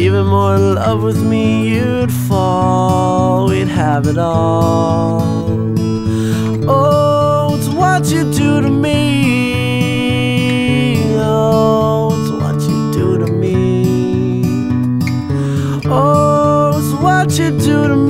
Even more in love with me, you'd fall. We'd have it all. Oh, it's what you do to me. Oh, it's what you do to me. Oh, it's what you do to me.